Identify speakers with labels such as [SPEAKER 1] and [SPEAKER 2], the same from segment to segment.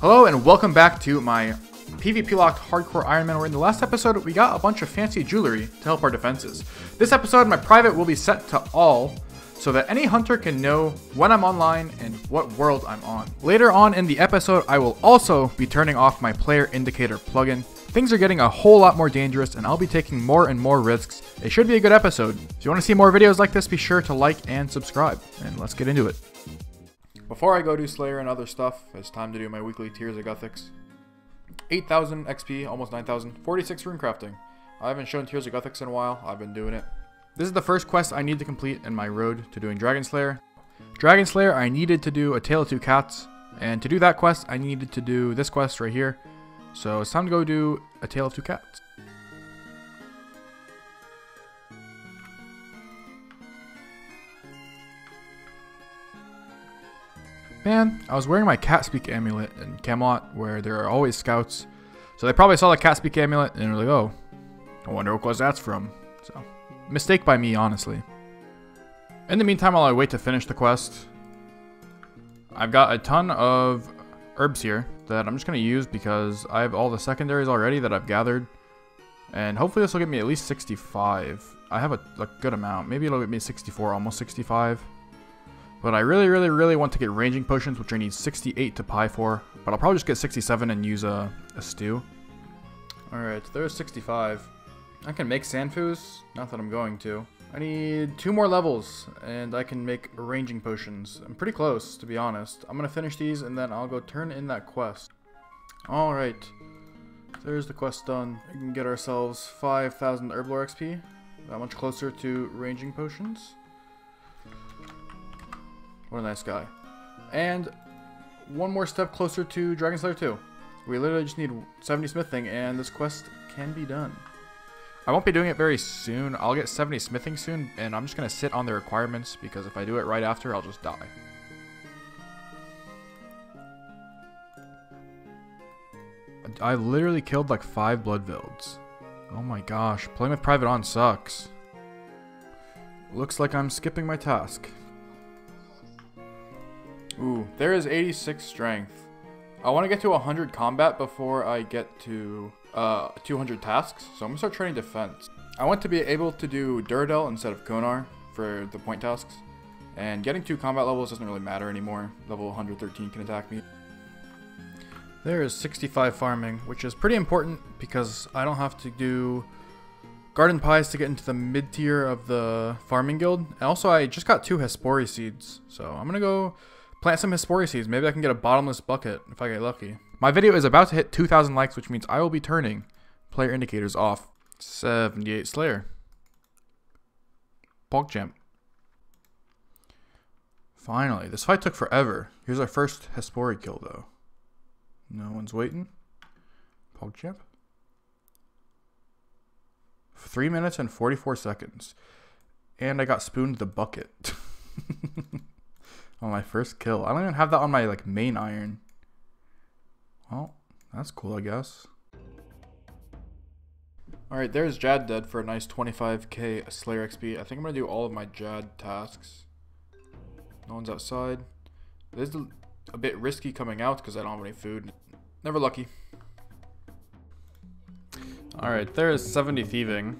[SPEAKER 1] Hello and welcome back to my PvP locked hardcore Iron Man where in the last episode we got a bunch of fancy jewelry to help our defenses. This episode my private will be set to all so that any hunter can know when I'm online and what world I'm on. Later on in the episode I will also be turning off my player indicator plugin. Things are getting a whole lot more dangerous and I'll be taking more and more risks. It should be a good episode. If you want to see more videos like this be sure to like and subscribe and let's get into it. Before I go do Slayer and other stuff, it's time to do my weekly Tears of Guthix. 8,000 XP, almost 9,000, 46 rune crafting. I haven't shown Tears of Guthix in a while, I've been doing it. This is the first quest I need to complete in my road to doing Dragon Slayer. Dragon Slayer, I needed to do A Tale of Two Cats, and to do that quest, I needed to do this quest right here. So it's time to go do A Tale of Two Cats. Man, I was wearing my cat speak amulet in Camelot where there are always scouts. So they probably saw the cat speak amulet and were like, oh, I wonder what quest that's from. So, mistake by me, honestly. In the meantime, while I wait to finish the quest, I've got a ton of herbs here that I'm just going to use because I have all the secondaries already that I've gathered. And hopefully this will get me at least 65. I have a, a good amount. Maybe it'll get me 64, almost 65. But I really, really, really want to get ranging potions, which I need 68 to pie for. But I'll probably just get 67 and use a, a stew. Alright, there's 65. I can make Sanfews. Not that I'm going to. I need two more levels, and I can make ranging potions. I'm pretty close, to be honest. I'm going to finish these, and then I'll go turn in that quest. Alright. There's the quest done. We can get ourselves 5,000 Herblore XP. That much closer to ranging potions. What a nice guy. And one more step closer to Dragon Slayer 2. We literally just need 70 smithing and this quest can be done. I won't be doing it very soon. I'll get 70 smithing soon and I'm just going to sit on the requirements because if I do it right after, I'll just die. I literally killed like 5 Bloodvelds. Oh my gosh, playing with Private On sucks. Looks like I'm skipping my task. Ooh, there is 86 strength. I want to get to 100 combat before I get to uh, 200 tasks, so I'm going to start training defense. I want to be able to do Duradel instead of Konar for the point tasks, and getting two combat levels doesn't really matter anymore. Level 113 can attack me. There is 65 farming, which is pretty important because I don't have to do garden pies to get into the mid tier of the farming guild. And also I just got two Hespori seeds, so I'm gonna go Plant some Hespori seeds. Maybe I can get a bottomless bucket if I get lucky. My video is about to hit 2,000 likes, which means I will be turning player indicators off. 78 Slayer. PogChamp. Finally. This fight took forever. Here's our first Hespori kill, though. No one's waiting. PogChamp. 3 minutes and 44 seconds. And I got spooned the bucket. on my first kill. I don't even have that on my like main iron. Well, that's cool, I guess. Alright, there's Jad dead for a nice 25k Slayer XP. I think I'm going to do all of my Jad tasks. No one's outside. This is a bit risky coming out because I don't have any food. Never lucky. Alright, there is 70 thieving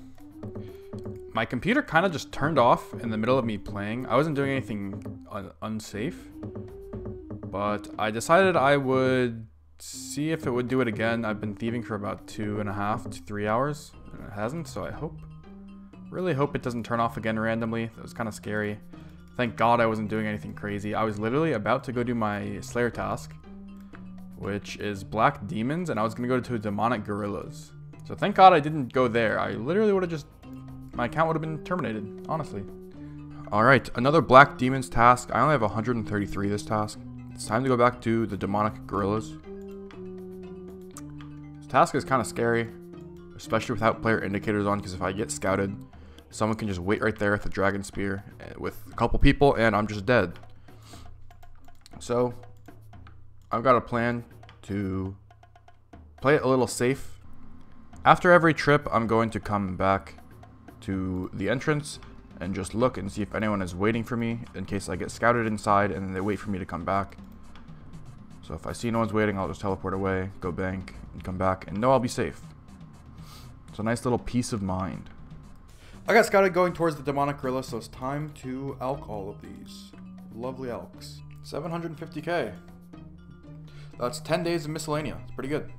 [SPEAKER 1] my computer kind of just turned off in the middle of me playing. I wasn't doing anything un unsafe, but I decided I would see if it would do it again. I've been thieving for about two and a half to three hours, and it hasn't, so I hope, really hope it doesn't turn off again randomly. That was kind of scary. Thank God I wasn't doing anything crazy. I was literally about to go do my Slayer task, which is Black Demons, and I was going to go to Demonic Gorillas. So thank God I didn't go there. I literally would have just my account would have been terminated, honestly. Alright, another Black Demons task. I only have 133 this task. It's time to go back to the Demonic Gorillas. This task is kind of scary, especially without player indicators on, because if I get scouted, someone can just wait right there with the Dragon Spear eh, with a couple people, and I'm just dead. So, I've got a plan to play it a little safe. After every trip, I'm going to come back to the entrance and just look and see if anyone is waiting for me in case I get scouted inside and they wait for me to come back. So if I see no one's waiting, I'll just teleport away, go bank, and come back, and know I'll be safe. It's a nice little peace of mind. I got scouted going towards the demonic gorilla, so it's time to alch all of these. Lovely alchs. 750k. That's 10 days of Miscellania. It's pretty good.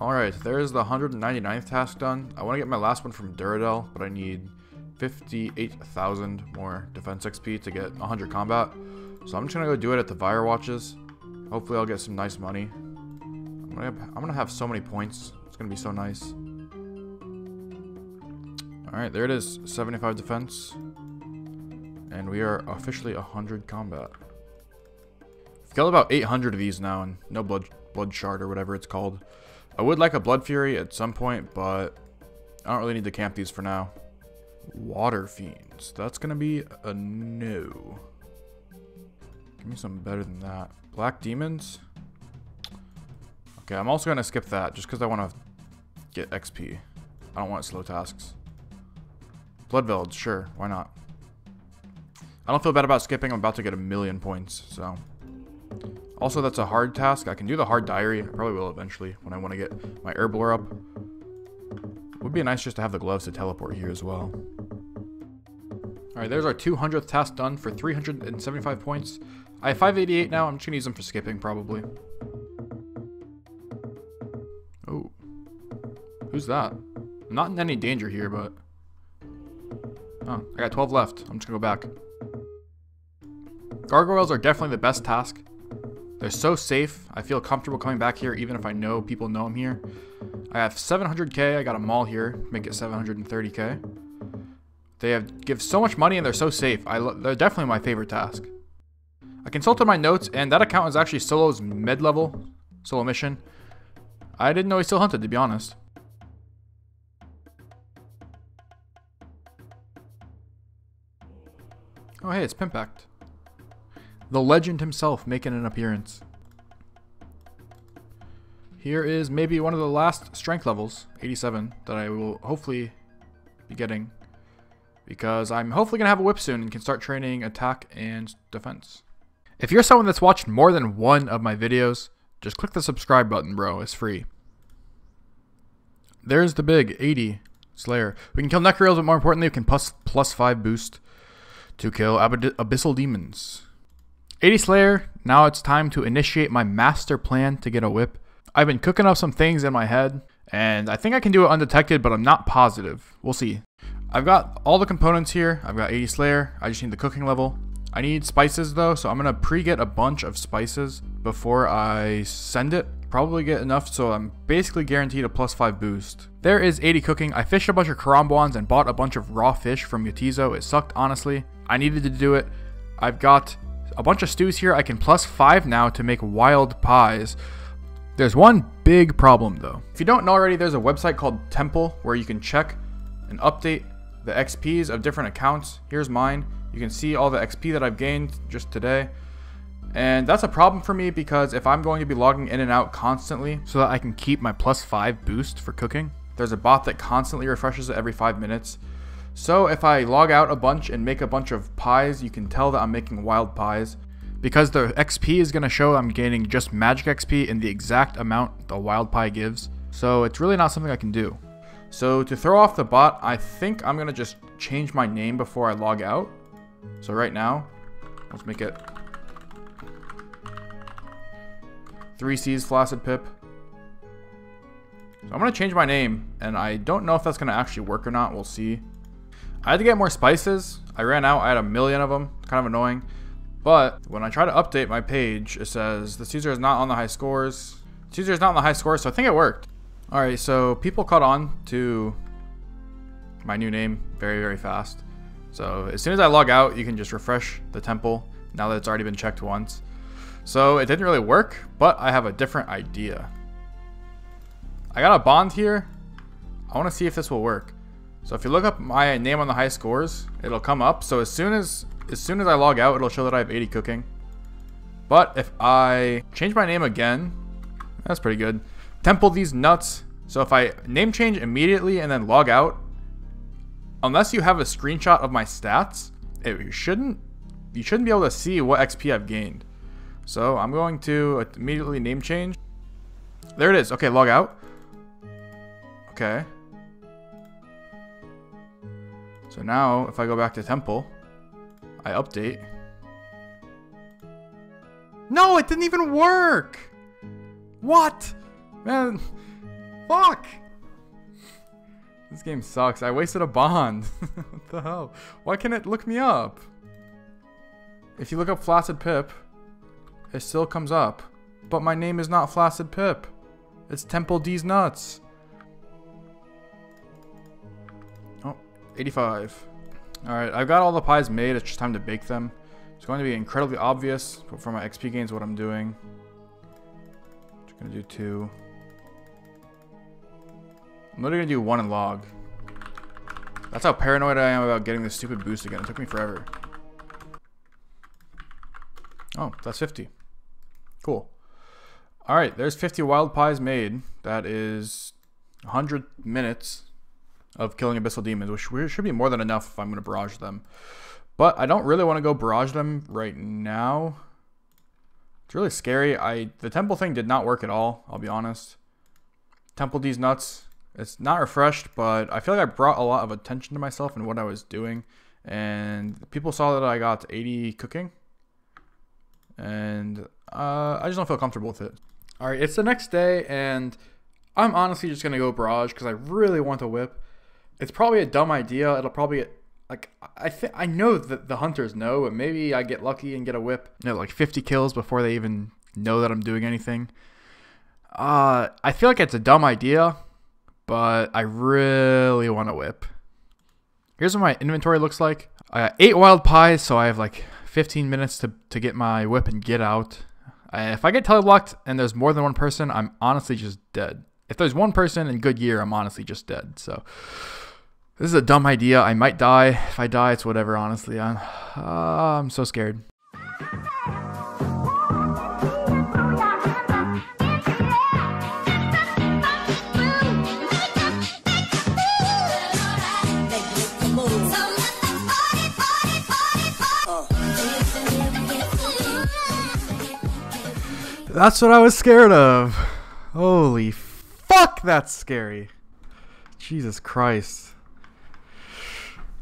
[SPEAKER 1] Alright, there's the 199th task done. I want to get my last one from Duradel, but I need 58,000 more defense XP to get 100 combat. So I'm just going to go do it at the Fire Watches. Hopefully I'll get some nice money. I'm gonna, I'm gonna have so many points. It's gonna be so nice. Alright, there it is. 75 defense. And we are officially 100 combat. I've killed about 800 of these now and no blood, blood shard or whatever it's called. I would like a blood fury at some point, but I don't really need to camp these for now. Water fiends. That's gonna be a no. Give me something better than that. Black Demons? Okay, I'm also going to skip that just because I want to get XP. I don't want slow tasks. Blood Village, sure, why not? I don't feel bad about skipping. I'm about to get a million points, so. Also, that's a hard task. I can do the hard diary. I probably will eventually when I want to get my Herblore up. Would be nice just to have the gloves to teleport here as well. Alright, there's our 200th task done for 375 points. I have 588 now. I'm just going to use them for skipping, probably. Oh. Who's that? I'm not in any danger here, but... Oh, I got 12 left. I'm just going to go back. Gargoyles are definitely the best task. They're so safe. I feel comfortable coming back here, even if I know people know I'm here. I have 700k. I got a mall here. Make it 730k. They have give so much money and they're so safe. I they're definitely my favorite task. I consulted my notes, and that account is actually Solo's mid-level solo mission. I didn't know he still hunted, to be honest. Oh hey, it's Pimpact. The legend himself making an appearance. Here is maybe one of the last strength levels, 87, that I will hopefully be getting. Because I'm hopefully going to have a whip soon and can start training attack and defense. If you're someone that's watched more than one of my videos, just click the subscribe button, bro. It's free. There's the big 80 Slayer. We can kill Nechryaels, but more importantly, we can plus, plus 5 boost to kill Abyssal Demons. 80 Slayer, now it's time to initiate my master plan to get a whip. I've been cooking up some things in my head, and I think I can do it undetected, but I'm not positive. We'll see. I've got all the components here. I've got 80 Slayer. I just need the cooking level. I need spices though, so I'm gonna pre-get a bunch of spices before I send it. Probably get enough so I'm basically guaranteed a plus 5 boost. There is 80 cooking. I fished a bunch of karambwans and bought a bunch of raw fish from Yatizo. It sucked, honestly. I needed to do it. I've got a bunch of stews here. I can plus 5 now to make wild pies. There's one big problem though. If you don't know already, there's a website called Temple where you can check and update the XPs of different accounts. Here's mine. You can see all the XP that I've gained just today. And that's a problem for me because if I'm going to be logging in and out constantly so that I can keep my plus 5 boost for cooking, there's a bot that constantly refreshes it every 5 minutes. So if I log out a bunch and make a bunch of pies, you can tell that I'm making wild pies. Because the XP is going to show I'm gaining just magic XP in the exact amount the wild pie gives. So it's really not something I can do. So to throw off the bot, I think I'm going to just change my name before I log out. So right now, let's make it 3 C's Flaccid Pip. So I'm going to change my name, and I don't know if that's going to actually work or not. We'll see. I had to get more spices. I ran out. I had a million of them. Kind of annoying. But when I try to update my page, it says the Caesar is not on the high scores. Caesar is not on the high scores, so I think it worked. Alright, so people caught on to my new name very, very fast. So as soon as I log out, you can just refresh the temple now that it's already been checked once. So it didn't really work, but I have a different idea. I got a bond here. I want to see if this will work. So if you look up my name on the high scores, it'll come up. So as soon as as soon as I log out, it'll show that I have 80 cooking. But if I change my name again, that's pretty good. Temple these nuts. So if I name change immediately and then log out, unless you have a screenshot of my stats, it shouldn't you shouldn't be able to see what XP I've gained. So I'm going to immediately name change. There it is. Okay, log out. Okay. So now, if I go back to temple, I update. No, it didn't even work! What? Man, fuck! This game sucks. I wasted a bond. what the hell? Why can't it look me up? If you look up Flaccid Pip, it still comes up. But my name is not Flaccid Pip. It's Temple D's Nuts. 85. Alright, I've got all the pies made. It's just time to bake them. It's going to be incredibly obvious for my XP gains what I'm doing. Just gonna do two. I'm literally gonna do one and log. That's how paranoid I am about getting this stupid boost again. It took me forever. Oh, that's 50. Cool. Alright, there's 50 wild pies made. That is 100 minutes of killing abyssal demons, which should be more than enough if I'm going to barrage them. But I don't really want to go barrage them right now. It's really scary. I The temple thing did not work at all, I'll be honest. Temple D's nuts. It's not refreshed, but I feel like I brought a lot of attention to myself and what I was doing. And people saw that I got 80 cooking. And uh, I just don't feel comfortable with it. All right, it's the next day, and I'm honestly just gonna go barrage because I really want to whip. It's probably a dumb idea. It'll probably get, like I think I know that the hunters know, but maybe I get lucky and get a whip. You know, like 50 kills before they even know that I'm doing anything. Uh, I feel like it's a dumb idea, but I really want a whip. Here's what my inventory looks like. I got eight wild pies, so I have like 15 minutes to, to get my whip and get out. Uh, if I get teleblocked and there's more than one person, I'm honestly just dead. If there's one person in good gear, I'm honestly just dead. So this is a dumb idea. I might die. If I die, it's whatever, honestly. I'm, uh, I'm so scared. That's what I was scared of. Holy fuck, that's scary. Jesus Christ.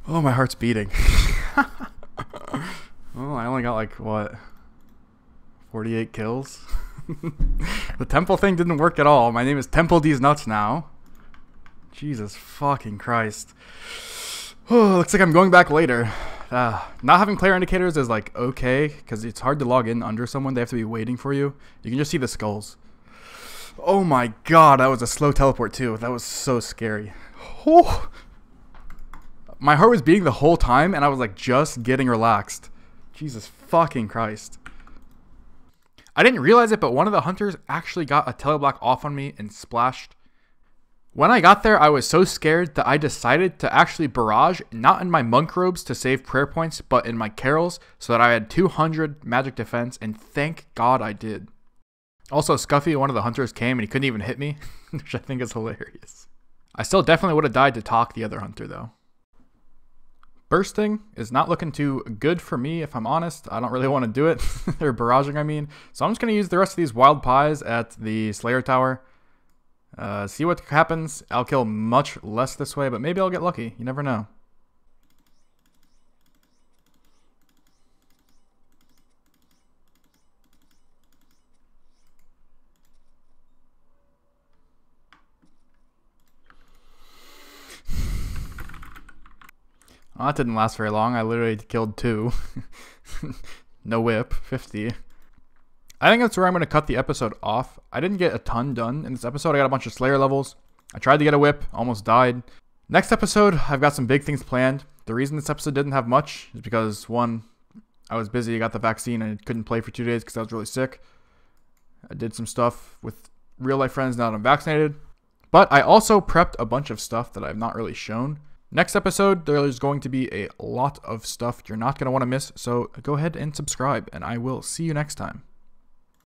[SPEAKER 1] Oh, my heart's beating. oh, I only got like, what? 48 kills? the temple thing didn't work at all. My name is Temple D's Nuts now. Jesus fucking Christ. Oh, looks like I'm going back later. Uh, not having player indicators is like okay because it's hard to log in under someone. They have to be waiting for you. You can just see the skulls. Oh my god, that was a slow teleport too. That was so scary. Oh. My heart was beating the whole time and I was like just getting relaxed. Jesus fucking Christ. I didn't realize it, but one of the hunters actually got a teleblock off on me and splashed when I got there, I was so scared that I decided to actually barrage, not in my monk robes to save prayer points, but in my Karil's, so that I had 200 magic defense, and thank God I did. Also, Scuffy, one of the hunters, came and he couldn't even hit me, which I think is hilarious. I still definitely would have died to talk the other hunter, though. Bursting is not looking too good for me, if I'm honest. I don't really want to do it. They're barraging, I mean. So I'm just going to use the rest of these wild pies at the Slayer Tower. Uh, see what happens. I'll kill much less this way, but maybe I'll get lucky. You never know. Well, that didn't last very long. I literally killed two. no whip, 50. I think that's where I'm going to cut the episode off. I didn't get a ton done in this episode. I got a bunch of Slayer levels. I tried to get a whip, almost died. Next episode, I've got some big things planned. The reason this episode didn't have much is because, one, I was busy, I got the vaccine, and couldn't play for two days because I was really sick. I did some stuff with real life friends now that I'm vaccinated. But I also prepped a bunch of stuff that I've not really shown. Next episode, there's going to be a lot of stuff you're not going to want to miss, so go ahead and subscribe, and I will see you next time.